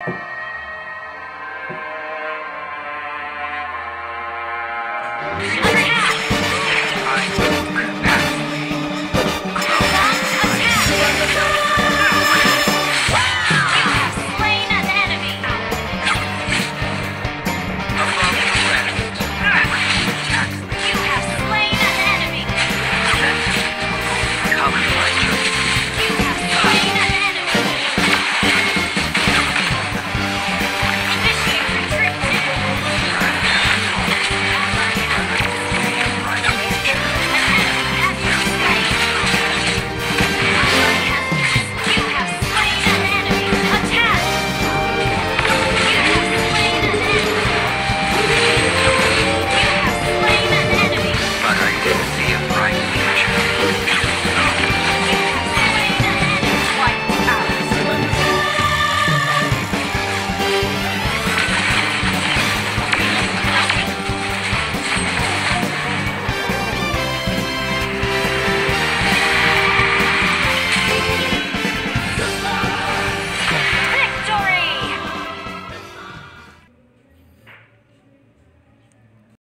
I